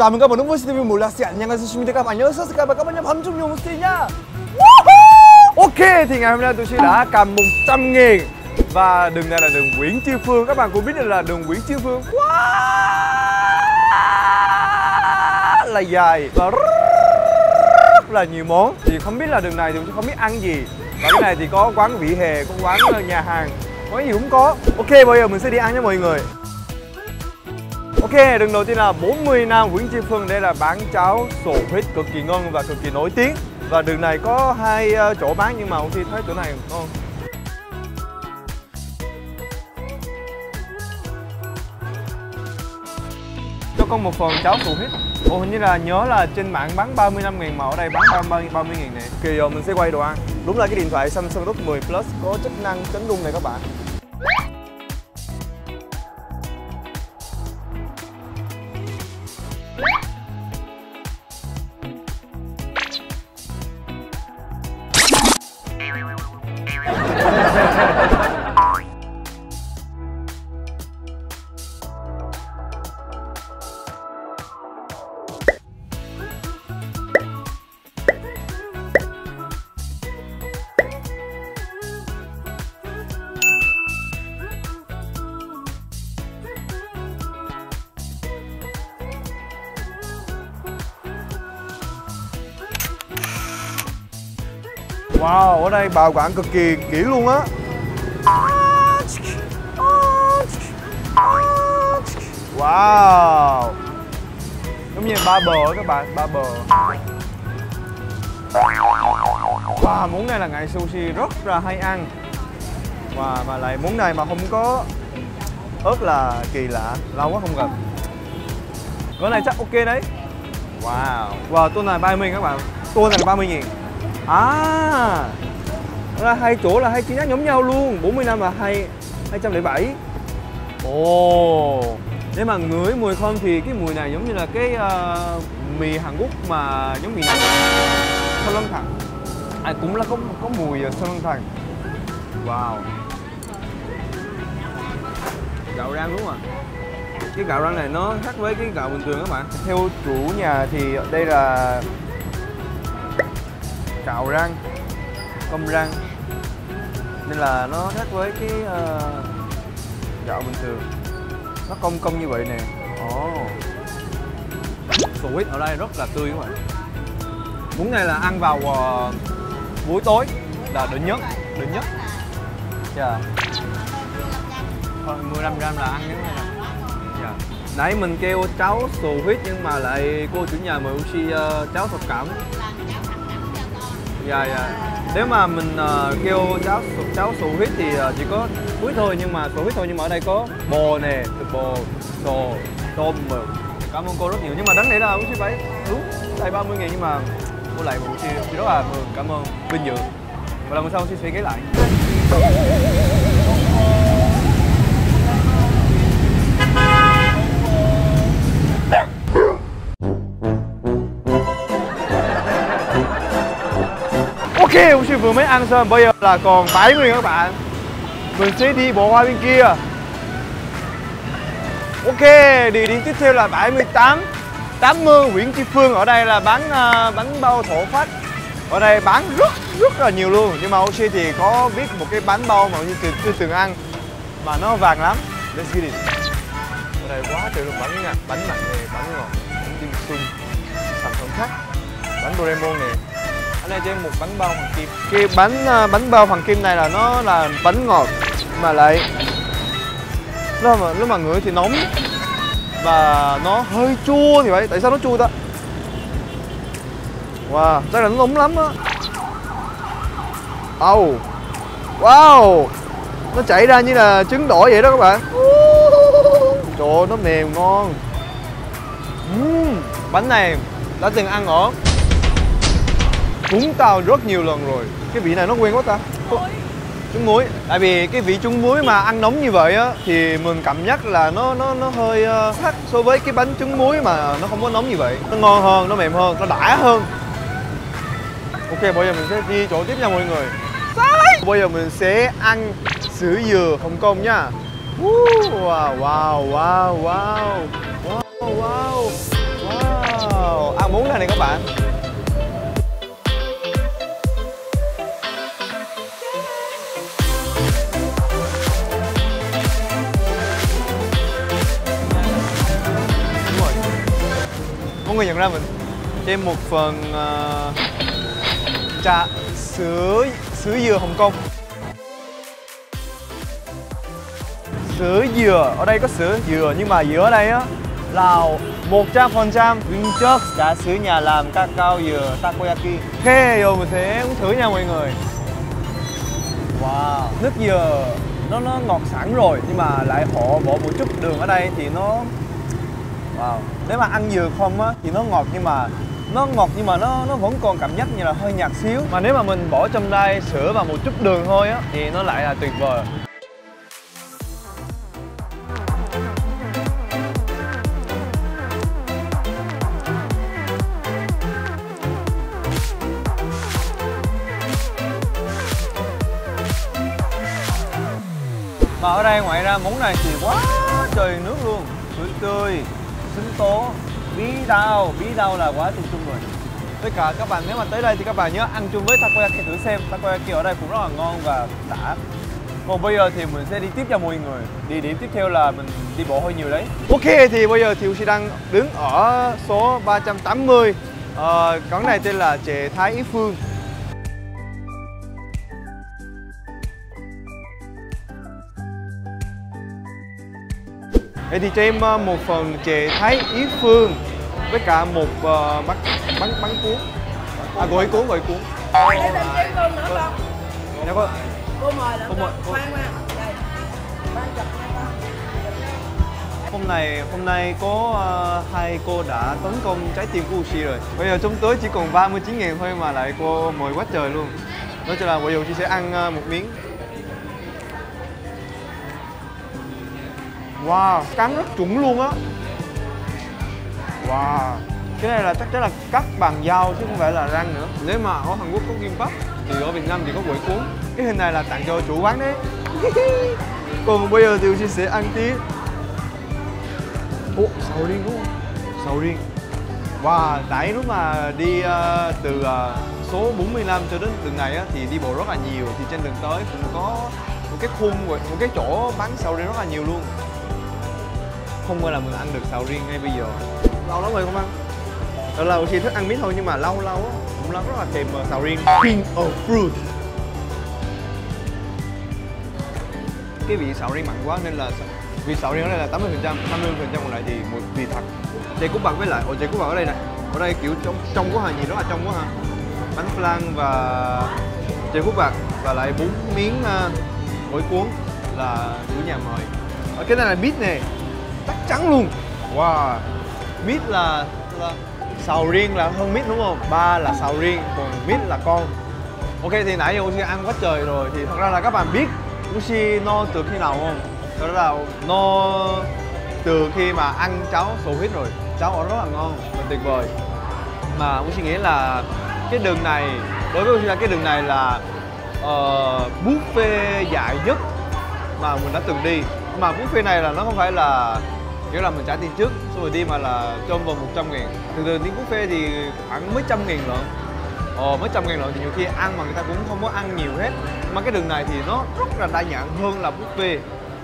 Chào mừng các bạn đến với TV Mùa Lạc Sĩ 안녕하십니까 các bạn nhớ subscribe và các bạn nhớ bấm chuông nhung Steve nha Ok thì ngày hôm nay tôi sẽ đã cầm 100 nghìn Và đường này là đường Nguyễn Chiêu Phương Các bạn cũng biết là đường Nguyễn Chiêu Phương quá là dài Và rất là nhiều món Thì không biết là đường này thì cũng không biết ăn gì Và cái này thì có quán vỉa hè, có quán ờ, nhà hàng Quán gì cũng có Ok bây giờ mình sẽ đi ăn nha mọi người Ok, đường đầu tiên là 40 năm Nguyễn Tri Phương Đây là bán cháo sổ huyết cực kỳ ngon và cực kỳ nổi tiếng. Và đường này có hai ờ, chỗ bán nhưng mà ông Thi thấy chỗ này ngon Cho con một phần cháo sổ huyết. Ồ hình như là nhớ là trên mạng bán 35 nghìn mà ở đây bán 30, 30 nghìn này Kỳ giờ mình sẽ quay đồ ăn. Đúng là cái điện thoại Samsung Note 10 Plus có chức năng chấn rung này các bạn. Wow, ở đây bảo quản cực kỳ kỹ luôn á. Wow. Giống như ba bờ các bạn, ba bờ. Wow, món này là ngày sushi rất là hay ăn. Wow, mà lại món này mà không có ớt là kỳ lạ, lâu quá không gặp. Cái này chắc ok đấy. Wow, wow, tô này 30 các bạn. Tô này là 30 nghìn. À là hai chỗ là hai chi nhánh giống nhau luôn 40 năm là hai 207 Ồ. Nếu mà ngửi mùi không thì cái mùi này giống như là cái uh, mì Hàn Quốc mà giống mì này. Sơ lân thẳng À cũng là có có mùi sơ lân thẳng Wow. Gạo rang đúng không ạ? Cái gạo rang này nó khác với cái gạo bình thường các bạn. Theo chủ nhà thì đây là cạo răng công răng nên là nó khác với cái uh, gạo bình thường. Nó cong cong như vậy nè. Ồ. Oh. ở đây rất là tươi các bạn. Bún này là ăn vào uh, buổi tối là đỉnh nhất đỉnh nhất. Dạ. Thôi 15 gram là ăn cái này dạ. Nãy mình kêu cháo xù huyết nhưng mà lại cô chủ nhà mời Uchi ờ, uh, cháo thập cẩm dạ dạ. Nếu mà mình uh, kêu cháo cháo sụ huyết thì uh, chỉ có huyết thôi nhưng mà sụ huyết thôi nhưng mà ở đây có bò nè thịt bò sò tôm mực. Cảm ơn cô rất nhiều. Nhưng mà đáng lẽ là cũng sẽ phải đúng đây 30 nghìn nhưng mà cô lại một chị rất là mừng. Cảm ơn vinh dự. Và lần sau chị sẽ ghé lại. Ok, Uchi vừa mới ăn xong, bây giờ là còn 7 người các bạn. Mình sẽ đi bộ qua bên kia. Ok, địa điểm tiếp theo là 78 80 Nguyễn Tri Phương Ở đây là bán uh, bánh bao thổ phách. Ở đây bán rất rất là nhiều luôn. Nhưng mà Oshi thì có biết một cái bánh bao mà như từ, chưa từng ăn Mà nó vàng lắm. Let's get it. Ở đây quá trời luôn bánh nha. Bánh mặn, này, bánh ngọt, bánh dim sum Sản phẩm khác. Bánh Doraemon này ở đây trên một bánh bao hoàng kim. Cái bánh à, bánh bao hoàng kim này là nó là bánh ngọt mà lại lúc mà lúc mà ngửi thì nóng và nó hơi chua thì vậy tại sao nó chua ta? Wow chắc là nó nóng lắm á. Oh wow. Nó chảy ra như là trứng đỏ vậy đó các bạn. Trời ơi nó mềm ngon. Uhm, bánh này đã từng ăn ở Vũng Tàu rất nhiều lần rồi. Cái vị này nó quen quá ta. Trứng muối. Tại vì cái vị trứng muối mà ăn nóng như vậy á Thì mình cảm giác là nó nó nó hơi uh, khác so với cái bánh trứng muối mà nó không có nóng như vậy. Nó ngon hơn, nó mềm hơn, nó đã hơn. Ok, bây giờ mình sẽ đi chỗ tiếp nha mọi người. Bây giờ mình sẽ ăn sữa dừa Hồng Kông nha. Wow, wow, wow, wow. Wow, wow, wow. Này các bạn Mọi người nhận ra mình. Thêm một phần uh, trà sữa sữa dừa Hồng Kông. Sữa dừa ở đây có sữa dừa nhưng mà dừa ở đây á là 100% nguyên chất. Cả sữa nhà làm cacao dừa takoyaki. Ok rồi mình sẽ uống thử nha mọi người. Wow nước dừa nó nó ngọt sẵn rồi nhưng mà lại họ bỏ một chút đường ở đây thì nó wow nếu mà ăn dừa không á thì nó ngọt nhưng mà nó ngọt nhưng mà nó nó vẫn còn cảm giác như là hơi nhạt xíu. Mà nếu mà mình bỏ trong đây sữa và một chút đường thôi á thì nó lại là tuyệt vời. Mà ở đây ngoài ra món này thì quá trời nước luôn. Sữa tươi sinh tố. Bí đao bí đao là quá chung chung rồi. Với cả các bạn nếu mà tới đây thì các bạn nhớ ăn chung với takoyaki thử xem. Takoyaki ở đây cũng rất là ngon và đã. Còn bây giờ thì mình sẽ đi tiếp cho mọi người. Địa điểm tiếp theo là mình đi bộ hơi nhiều đấy. Ok thì bây giờ thì Uchi đang đứng ở số 380 ờ, Quán này tên là Chè Thái Ý Phương. Vậy thì cho em ờ, một phần chè Thái Ý Phương với cả một uh, bánh bánh bánh cuốn. À gỏi cuốn gỏi cuốn. Để thêm chén cơm nữa con. Dạ có Cô mời là Cô mời, Khoan Đây qua hôm nay hôm nay có uh, hai cô đã tấn công trái tim của Uchi rồi. Bây giờ chúng tới chỉ còn 39 ngàn thôi mà lại cô mời quá trời luôn. Nói chung là bây giờ Uchi sẽ ăn uh, một miếng wow cắn rất chuẩn luôn á. Wow cái này là chắc chắn là cắt bằng dao chứ không phải là răng nữa. Nếu mà ở Hàn Quốc có kim bắp thì ở Việt Nam thì có quẩy cuốn. Cái hình này là tặng cho chủ quán đấy. Còn bây giờ thì chị sẽ ăn tí. Ủa, sầu riêng đúng không? Sầu riêng. Wow, nãy lúc mà đi uh, từ uh, số 45 cho đến đường này á, thì đi bộ rất là nhiều. Thì trên đường tới cũng có một cái khung, một cái chỗ bán sầu riêng rất là nhiều luôn. Không ngờ là mình ăn được sầu riêng ngay bây giờ. Lâu lắm rồi không ăn. Thật là chỉ thích ăn mít thôi nhưng mà lâu lâu á Cũng rất là uh, sầu riêng. King of fruit. Cái vị sầu riêng mặn quá nên là vì sầu riêng ở đây là 80 phần trăm 50 phần trăm còn lại thì một vị thật. Chè cút bạc với lại ồ chè cút bạc ở đây này ở đây kiểu trong trong quá hà nhìn rất là trong quá ha bánh flan và chè cút bạc và lại bốn miếng uh, gỏi cuốn là chủ nhà mời. Ở cái này là mít nè trắng luôn. Wow. Mít là, là sầu riêng là hơn mít đúng không? Ba là sầu riêng còn mít là con. Ok thì nãy giờ Uchi ăn quá trời rồi thì thật ra là các bạn biết Uchi no từ khi nào không? Thật ra là no từ khi mà ăn cháo sổ huyết rồi. Cháo ở rất là ngon và tuyệt vời. Mà Uchi nghĩ là cái đường này đối với Uchi là cái đường này là uh, buffet dài nhất mà mình đã từng đi. Mà buffet này là nó không phải là kiểu là mình trả tiền trước xong rồi đi mà là trong vòng 100 ngàn. Thường thường đi buffet thì khoảng mấy trăm ngàn lận. Ờ, mấy trăm ngàn lận thì nhiều khi ăn mà người ta cũng không có ăn nhiều hết. Mà cái đường này thì nó rất là đa dạng hơn là buffet.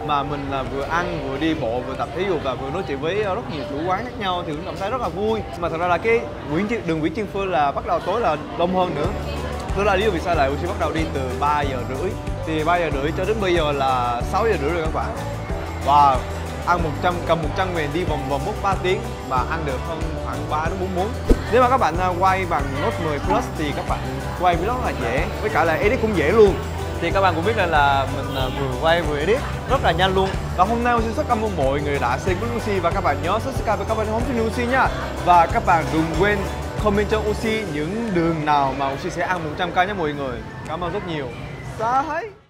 Mà mình là vừa ăn, vừa đi bộ, vừa tập thể dục và vừa nói chuyện với ờ, rất nhiều chủ quán khác nhau thì cũng cảm thấy rất là vui. Mà thật ra là cái Nguyễn Chi- đường Nguyễn Chiên Phương là bắt đầu tối là đông hơn nữa. Đó là lý do vì sao lại Uchi bắt đầu đi từ 3 giờ rưỡi? Thì 3 giờ rưỡi cho đến bây giờ là 6 giờ rưỡi rồi các bạn. Wow, ăn 100 cầm 100 ngàn đi vòng vòng mất 3 tiếng và ăn được hơn khoảng 3 đến 4 món. Nếu mà các bạn à, quay bằng Note 10 Plus thì các bạn quay vlog là dễ, với cả là edit cũng dễ luôn. Thì các bạn cũng biết là, là mình à, vừa quay vừa edit rất là nhanh luôn. Và hôm nay Uchi rất cảm ơn mọi người đã xem với Uchi và các bạn nhớ subscribe và các bạn home cho Uchi nha. Và các bạn đừng quên comment cho Uchi những đường nào mà Uchi sẽ ăn 100k nhé mọi người. Cảm ơn rất nhiều. Bye.